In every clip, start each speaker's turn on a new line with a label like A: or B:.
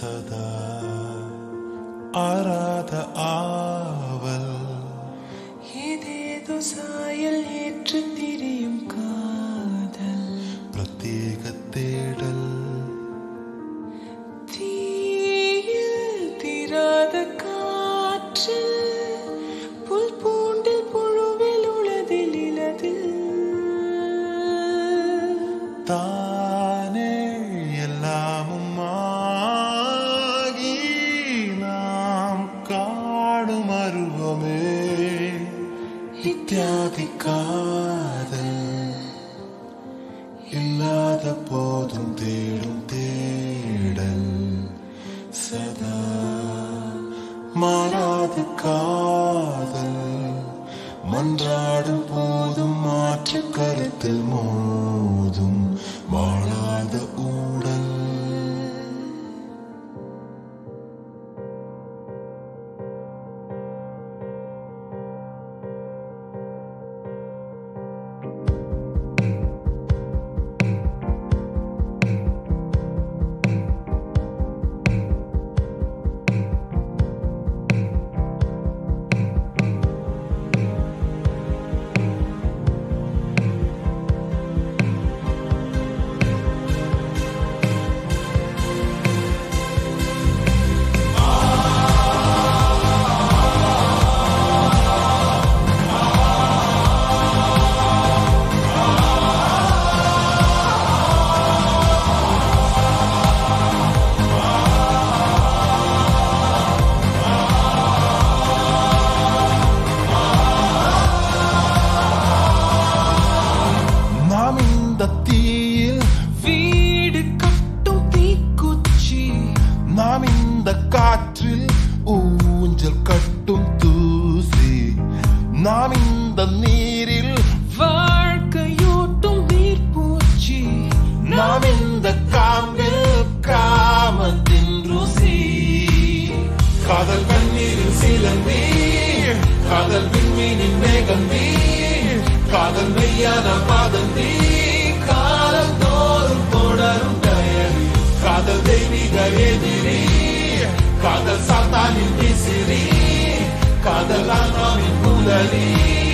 A: സദാ ആരാധ ആവൽ ഇതേതു സാ இத்தியாதி காதல் இல்லாத போதும் தேடும் தேடல். சதா மாறாத காதல். மன்றாடும் போதும் மாற்று கருத்தில் மோதும் காற்றில் ஊஞ்சல் கட்டும் தூசி. நாம் இந்த நீரில்
B: வாழ்க்கையூட்டும் நீர்ப்பூச்சி.
A: நாம் இந்த காம்பில் காமத்தின் ருசி. காதல் கண்ணீரில் சிலந்தி காதல் விண்மீனின் மேகந்தி காதல் மெய்யான பாதந்தி காலம் தோறும் தொடரும் தயவி. காதல் தெய்வீக எதிரி. Cadă satan în viserii Cadă la noi în bulării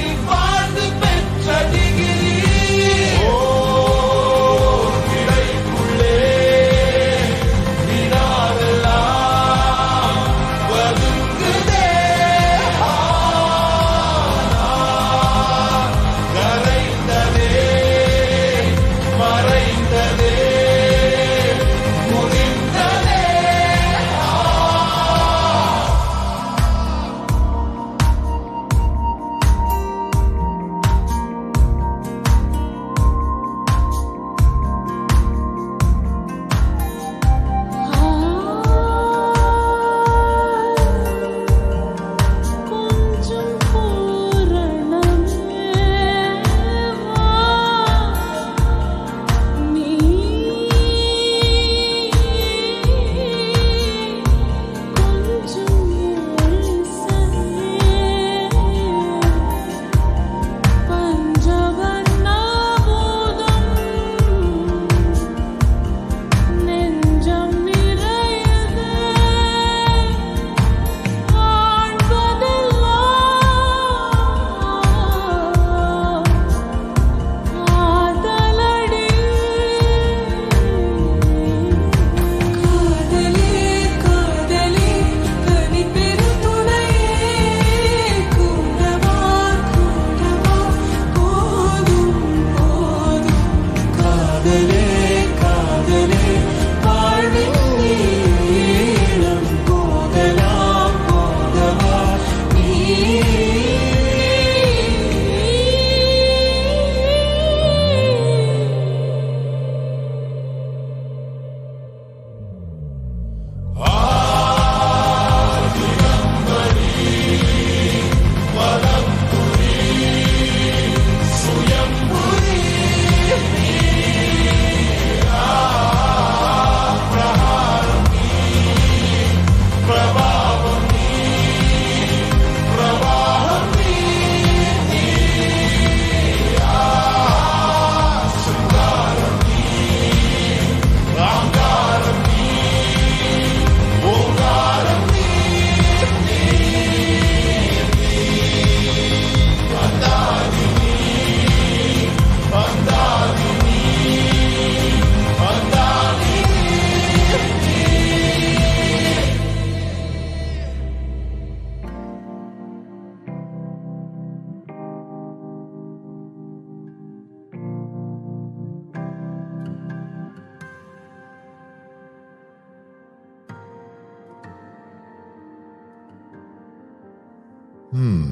A: Hmm.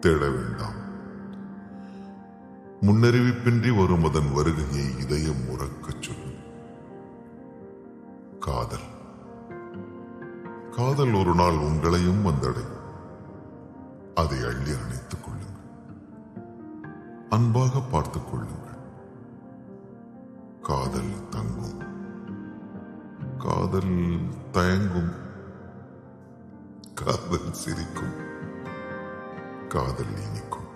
C: தேட வேண்டாம். முன்னறிவிப்பின்றி வரும் அதன் வருகையை இதயம் உறக்கச் சொல்லும். காதல். காதல் ஒரு நாள் உங்களையும் வந்தடையும். அதை அள்ளி அணைத்துக் கொள்ளுங்கள். அன்பாக பார்த்துக் கொள்ளுங்கள். காதல் தங்கும். காதல் தயங்கும். காதல் சிரிக்கும். காதல் இனிக்கும்.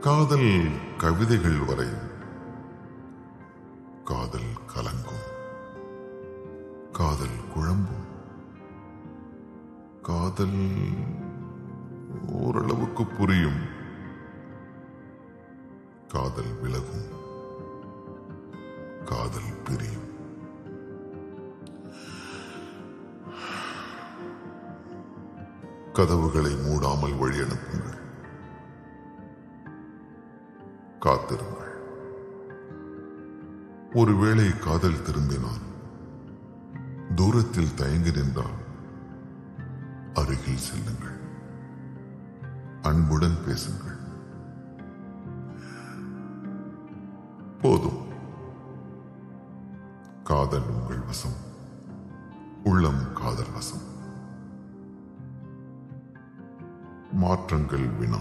C: காதல் கவிதைகள் வரையும். காதல் கலங்கும். காதல் குழம்பும். காதல் ஓரளவுக்கு புரியும். காதல் விலகும். காதல் பிரியும். கதவுகளை மூடாமல் வழி அனுப்புங்கள். காத்திருங்கள். ஒருவேளை காதல் திரும்பினால் தூரத்தில் தயங்கி நின்றால் அருகில் செல்லுங்கள். அன்புடன் பேசுங்கள். போதும். காதல் உங்கள் வசம். உள்ளம் காதல் வசம். மாற்றங்கள் வினா.